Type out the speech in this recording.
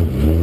Mm-hmm.